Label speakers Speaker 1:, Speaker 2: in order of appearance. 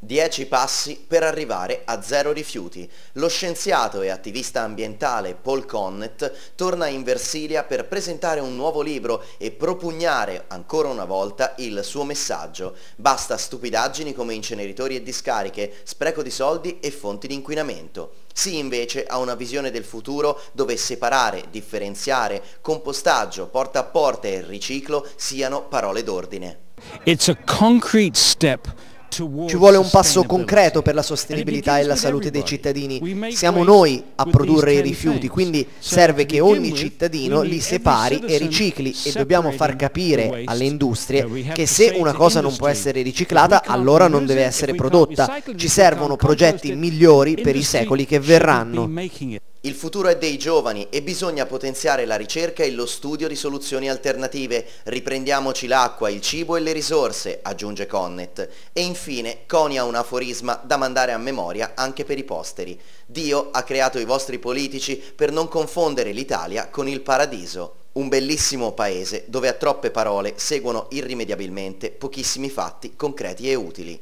Speaker 1: Dieci passi per arrivare a zero rifiuti. Lo scienziato e attivista ambientale Paul Connett torna in Versilia per presentare un nuovo libro e propugnare ancora una volta il suo messaggio. Basta stupidaggini come inceneritori e discariche, spreco di soldi e fonti di inquinamento. Sì invece a una visione del futuro dove separare, differenziare, compostaggio, porta a porta e riciclo siano parole d'ordine.
Speaker 2: It's a concrete step
Speaker 3: ci vuole un passo concreto per la sostenibilità e la salute dei cittadini. Siamo noi a produrre i rifiuti, quindi serve che ogni cittadino li separi e ricicli e dobbiamo far capire alle industrie che se una cosa non può essere riciclata allora non deve essere prodotta. Ci servono progetti migliori per i secoli che verranno.
Speaker 1: Il futuro è dei giovani e bisogna potenziare la ricerca e lo studio di soluzioni alternative. Riprendiamoci l'acqua, il cibo e le risorse, aggiunge Connet. E infine conia un aforisma da mandare a memoria anche per i posteri. Dio ha creato i vostri politici per non confondere l'Italia con il paradiso. Un bellissimo paese dove a troppe parole seguono irrimediabilmente pochissimi fatti concreti e utili.